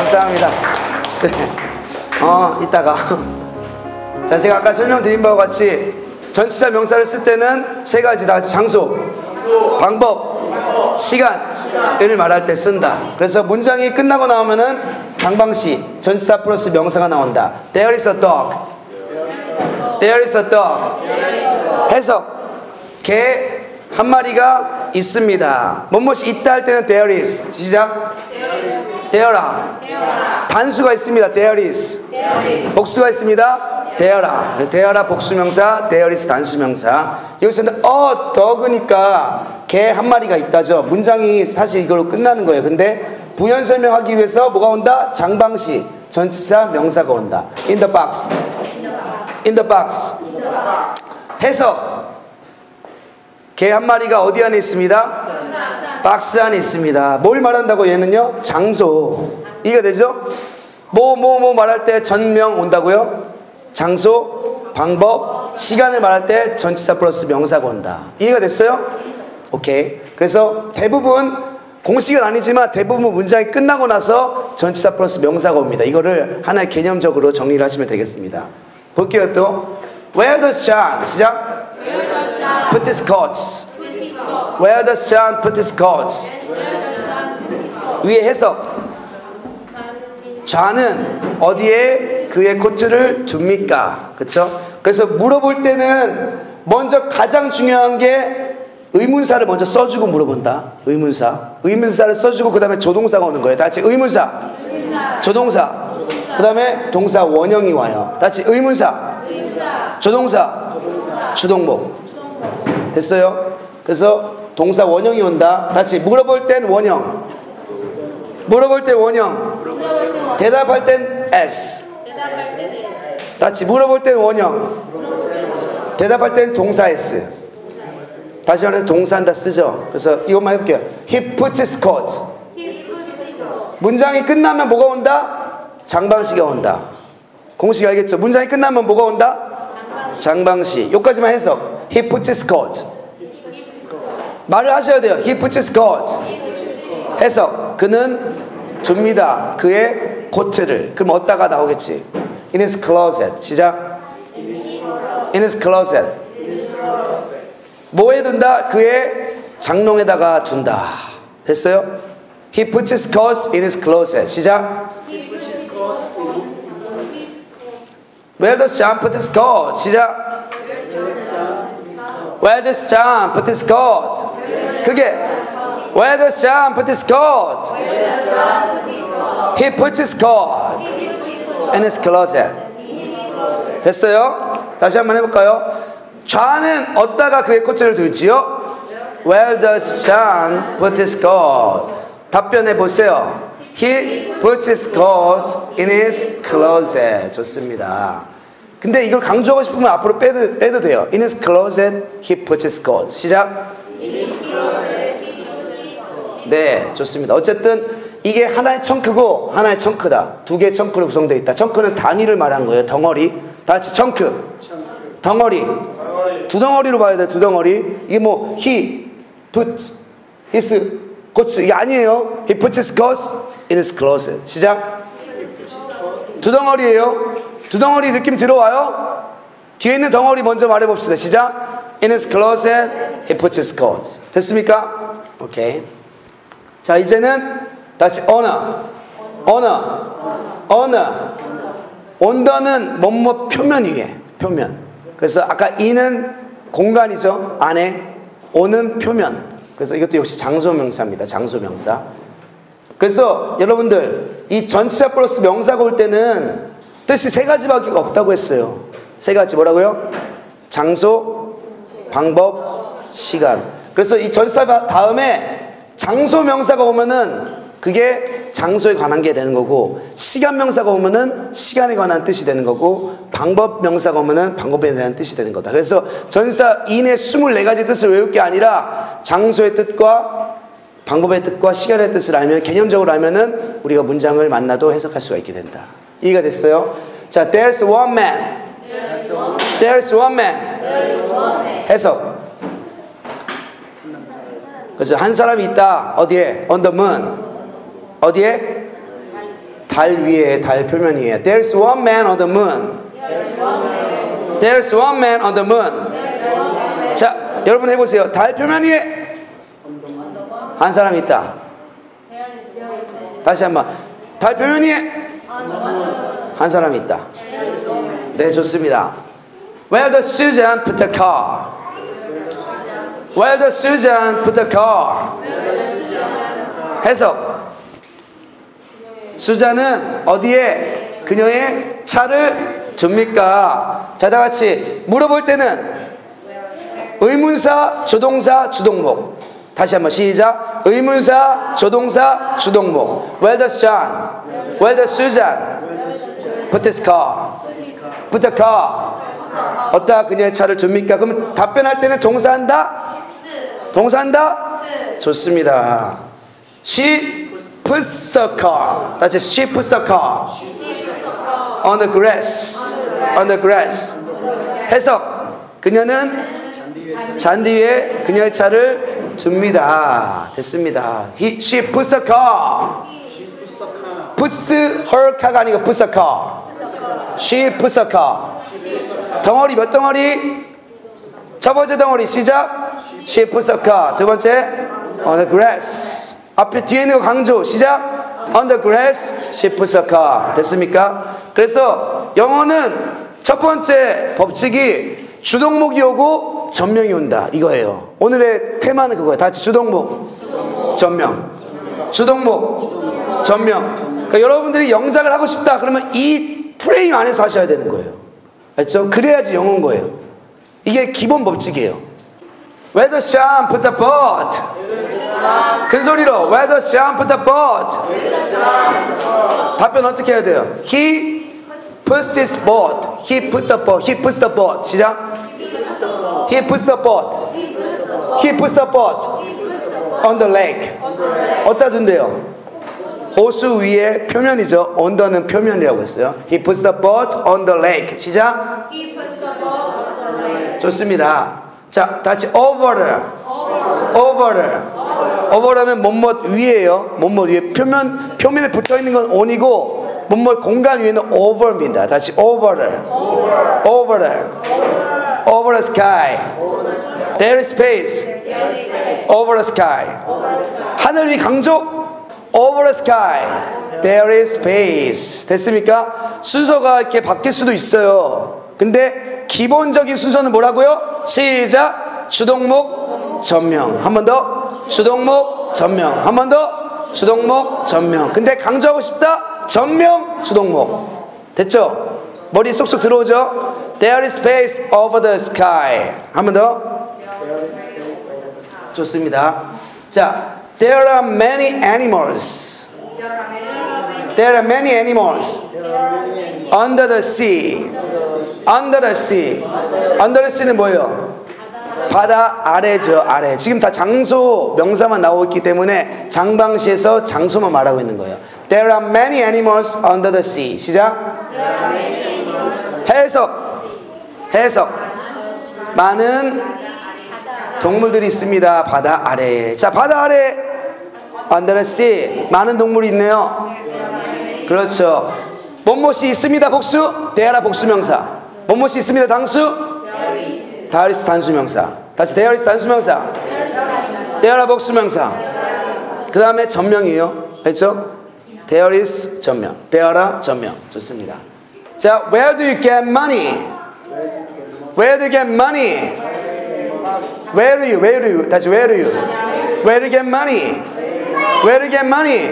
감사합니다. 네. 어, 이따가. 자, 제가 아까 설명드린 바와 같이 전치사 명사를 쓸 때는 세 가지 다 장소, 방법, 시간을 말할 때 쓴다. 그래서 문장이 끝나고 나오면은 장방시, 전치사 플러스 명사가 나온다. There is a dog. There is a dog. 해석. 개 한 마리가 있습니다. 뭐뭇이 있다 할 때는 there is. 시작. there are. 단수가 있습니다. there is. 복수가 있습니다. there are 복수명사, there is 단수명사. 여기서는 a dog니까 개 한 마리가 있다죠. 문장이 사실 이걸로 끝나는 거예요. 근데 부연 설명하기 위해서 뭐가 온다? 장방시, 전치사, 명사가 온다. in the box. in the box. 해석. 개 한 마리가 어디 안에 있습니다? 박스 안에 있습니다. 뭘 말한다고 얘는요? 장소. 이해가 되죠? 뭐, 뭐, 뭐 말할 때 전명 온다고요? 장소, 방법, 시간을 말할 때 전치사 플러스 명사가 온다. 이해가 됐어요? 오케이. 그래서 대부분 공식은 아니지만 대부분 문장이 끝나고 나서 전치사 플러스 명사가 옵니다. 이거를 하나의 개념적으로 정리를 하시면 되겠습니다. 볼게요 또. Where does John? 시작. Put his coats. Where does John put his coats? 위에 해석. 좌는 어디에 그의 코트를 둡니까? 그쵸? 그래서 물어볼 때는 먼저 가장 중요한 게 의문사를 먼저 써주고 물어본다. 의문사. 의문사를 써주고 그 다음에 조동사가 오는 거예요. 다 같이 의문사. 조동사. 그 다음에 동사 원형이 와요. 다 같이 의문사. 조동사. 주동목. 됐어요? 그래서 동사 원형이 온다. 다 같이 물어볼 땐 원형. 물어볼 땐 원형. 대답할 땐 S. 다 같이 물어볼 땐 원형. 대답할 땐 동사 S. 다시 말해서 동사는 다 쓰죠. 그래서 이것만 해볼게요. He puts coat. 문장이 끝나면 뭐가 온다? 장방시가 온다. 공식 알겠죠? 문장이 끝나면 뭐가 온다? 장방시. 여기까지만 해석. He puts coat. 말을 하셔야 돼요. He puts his coat. 해석. 그는 줍니다. 그의 코트를. 그럼 어디다가 나오겠지? In his closet. 시작. In his closet. 뭐에 둔다? 그의 장롱에다가 둔다. 됐어요? He puts his coat in his closet. 시작. Where does John put his coat? 시작. Where does John put his coat? 그게 Where does John put his coat? He puts his coat in his closet. 됐어요? 다시 한번 해볼까요? 좌는 어디다가 그의 코트를 두지요? Where does John put his coat? 답변해 보세요. He puts his coat in his closet. 좋습니다. 근데 이걸 강조하고 싶으면 앞으로 빼도, 빼도 돼요. In his closet, he puts his coat. 시작. 네, 좋습니다. 어쨌든 이게 하나의 청크고 하나의 청크다. 두 개의 청크로 구성되어 있다. 청크는 단위를 말한 거예요. 덩어리. 다 같이 청크. 덩어리. 두 덩어리로 봐야 돼. 두 덩어리. 이게 뭐 he puts his coats 이게 아니에요. He puts his coats in his closet. 시작. 두 덩어리예요. 두 덩어리 느낌 들어와요? 뒤에 있는 덩어리 먼저 말해 봅시다. 시작. In his closet, he puts his coats. 됐습니까? 오케이. 자, 이제는 다시 honor. honor. honor. 온더는 뭐뭐 표면 위에. 표면. 그래서 아까 이는 공간이죠. 안에. 오는 표면. 그래서 이것도 역시 장소명사입니다. 장소명사. 그래서 여러분들 이 전치사 플러스 명사 가 올 때는 뜻이 세 가지밖에 없다고 했어요. 세 가지 뭐라고요? 장소, 방법, 시간. 그래서 이 전치사 다음에 장소 명사가 오면은 그게 장소에 관한 게 되는 거고 시간 명사가 오면은 시간에 관한 뜻이 되는 거고 방법 명사가 오면은 방법에 대한 뜻이 되는 거다. 그래서 전사 이내 24가지 뜻을 외울 게 아니라 장소의 뜻과 방법의 뜻과 시간의 뜻을 알면 개념적으로 알면은 우리가 문장을 만나도 해석할 수가 있게 된다. 이해가 됐어요? 자, there's one man. There's one man. 해석. 그래서 한 사람이 있다. 어디에? The moon. 어디에? 달 위에 달 표면 위에 There's one man on the moon. There's one man on the moon. 자, 여러분 해보세요. 달 표면 위에 한 사람 있다. 다시 한번. 달 표면 위에 한 사람 있다. 네, 좋습니다. Where does Susan put the car? Where does Susan put the car? 해석. 수자는 어디에 그녀의 차를 둡니까? 자, 다 같이 물어볼 때는 의문사, 조동사, 주동목. 다시 한번 시작. 의문사, 조동사, 주동목. Where does John? Where does Susan? Put this car. Put the car. 어디다 그녀의 차를 둡니까? 그럼 답변할 때는 동사한다? 동사한다? 좋습니다. She puts a car. 다시 she puts a car. On the grass. On the grass. 해석. 그녀는 잔디 위에 그녀의 차를 줍니다. 됐습니다. He, she puts a car. puts her car가 아니고 puts a car. She puts a car. 덩어리 몇 덩어리? 첫 번째 덩어리 시작. Puts a car. 두 번째 on the grass. 앞에 뒤에 있는 거 강조 시작. On the grass. Puts a car. 됐습니까? 그래서 영어는 첫 번째 법칙이 주동목이 오고 전명이 온다 이거예요. 오늘의 테마는 그거예요. 다 같이 주동목, 전명, 주동목, 전명. 그러니까 여러분들이 영작을 하고 싶다 그러면 이 프레임 안에서 하셔야 되는 거예요. 알죠? 그래야지 영어인 거예요. 이게 기본 법칙이에요. Where does Sean put the boat? 큰 소리로 Where does Sean put the boat? 답변 어떻게 해야 돼요? He puts his boat. He put the boat. He puts the boat. 시작. He puts the boat. He puts the boat on the lake. 어디다 둔대요? 호수 위에 표면이죠. 언더는 표면이라고 했어요. He puts the boat on the lake. 시작. He puts the ball on the lake. 좋습니다. 자, 다시 over. over. over는 뭐뭐 위에요. 뭐뭐 위에 표면 표면에 붙어 있는 건 on이고 뭐뭐 공간 위에는 over입니다. 다시 over. over. over the sky. there is space. over the sky. 하늘 위 강조 over the sky. there is space. 됐습니까? 순서가 이렇게 바뀔 수도 있어요. 근데 기본적인 순서는 뭐라고요? 시작. 주동목 전명. 한 번 더. 주동목 전명. 한 번 더. 주동목 전명. 근데 강조하고 싶다. 전명 주동목. 됐죠? 머리 쏙쏙 들어오죠? There is space over the sky. 한 번 더. 좋습니다. 자, there are many animals. There are many animals under the sea. Under the sea. Under the sea는 뭐예요? 바다 아래죠, 아래. 지금 다 장소 명사만 나오고 있기 때문에 장방시에서 장소만 말하고 있는 거예요. There are many animals under the sea. 시작. 해석. 해석. 많은 동물들이 있습니다. 바다 아래에. 자, 바다 아래 under the sea. 많은 동물이 있네요. 그렇죠. 뭐뭇이 있습니다. 복수. 대하라 복수명사. 뭐뭇이 있습니다. 당수. 다리스 단수명사. 다시 대하리스 단수명사. 대하라 복수명사. 그 다음에 전명이에요. 그렇죠? 대하리스 전명. 대하라 전명. 좋습니다. 자, where do you get money? Where do you get money? Where do you? Where do you? 다시 where do you? Where do you get money? Where do you get money?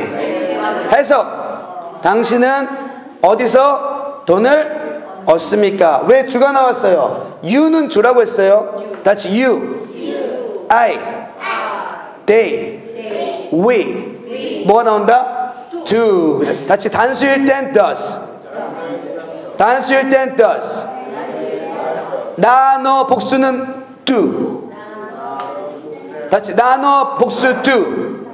해석. 당신은 어디서 돈을 얻습니까? 왜 주가 나왔어요? you는 주라고 했어요. 다시 you. I. They. We. 뭐가 나온다? do. 다시 단수일 땐 does. 단수일 땐 does. 나, 너 복수는 do. 다시 나, 너 복수 do.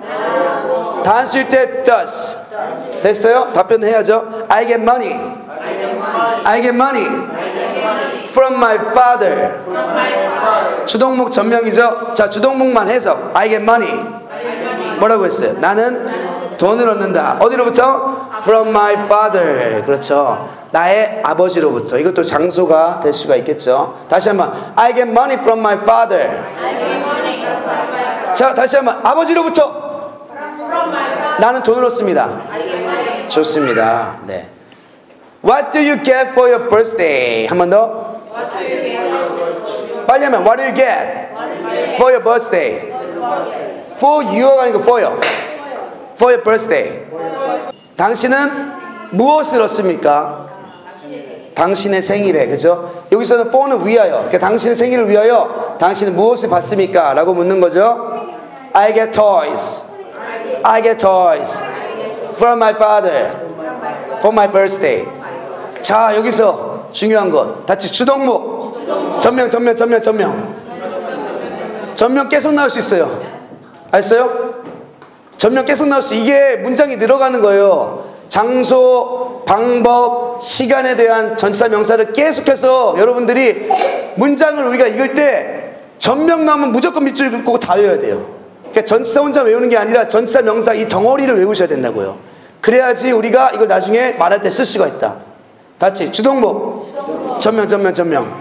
단수일 때 does. 됐어요? 답변해야죠. I get money. I get money from my father. 주동목 전명이죠. 자, 주동목만 해석. I get money. 뭐라고 했어요? 나는 돈을 얻는다. 어디로부터? From my father. 그렇죠. 나의 아버지로부터. 이것도 장소가 될 수가 있겠죠. 다시 한번. I get money from my father. 자, 다시 한번. 아버지로부터. 나는 돈을 얻습니다. 좋습니다. 네. What do you get for your birthday? 한 번 더. 빨리 하면 What do you get for your birthday? For you가 아니고 for you. For your birthday. 당신은 무엇을 얻습니까? 당신의 생일에 그죠? 여기서는 for는 위하여. 그러니까 당신의 생일을 위하여 당신은 무엇을 받습니까? 라고 묻는 거죠. I get toys. I get toys from my father for my birthday. 자 여기서 중요한 것 같이 주동목 전명 전명 전명 전명 전명 계속 나올 수 있어요. 알았어요? 전명 계속 나올 수 이게 문장이 늘어가는 거예요. 장소, 방법, 시간에 대한 전치사 명사를 계속해서 여러분들이 문장을 우리가 읽을 때 전명 나오면 무조건 밑줄 긋고 다 외워야 돼요. 그러니까 전치사 혼자 외우는 게 아니라 전치사 명사 이 덩어리를 외우셔야 된다고요. 그래야지 우리가 이걸 나중에 말할 때 쓸 수가 있다. 같이 주동목 전명 전명 전명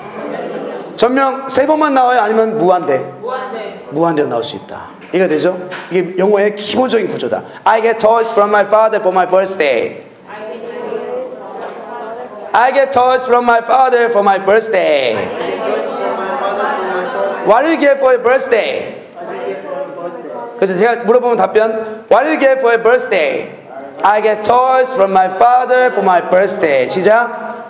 전명 세 번만 나와요 아니면 무한대 무한대로 나올 수 있다. 이해가 되죠? 이게 영어의 기본적인 구조다. I get toys from my father for my birthday. I get toys from my father for my birthday. What do you get for your birthday? 그래서 제가 물어보면 답변 What do you get for your birthday? I get toys from my father for my birthday. 시작.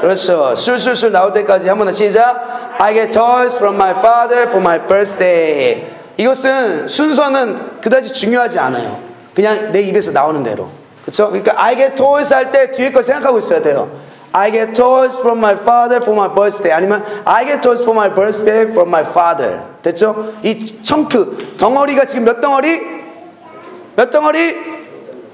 그렇죠. 술술술 나올 때까지 한 번 더 시작. I get toys from my father for my birthday. 이것은 순서는 그다지 중요하지 않아요. 그냥 내 입에서 나오는 대로. 그렇죠? 그러니까 I get toys 할 때 뒤에 거 생각하고 있어야 돼요. I get toys from my father for my birthday. 아니면 I get toys for my birthday from my father. 됐죠? 이 청크 덩어리가 지금 몇 덩어리? 몇 덩어리?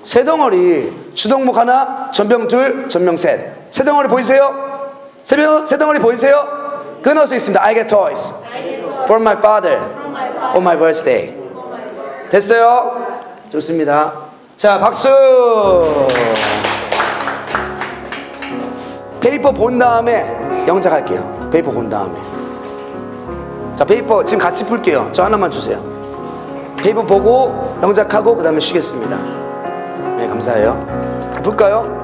세 덩어리. 주동목 하나, 전명 둘, 전명 셋. 세 덩어리 보이세요? 세, 병, 세 덩어리 보이세요? 끊을 수 있습니다. I get toys from my father for my birthday. 됐어요? 좋습니다. 자, 박수! paper 본 다음에 영작할게요. paper 본 다음에. 자, paper 지금 같이 풀게요. 저 하나만 주세요. paper 보고 영작하고 그 다음에 쉬겠습니다. 네, 감사해요. 볼까요?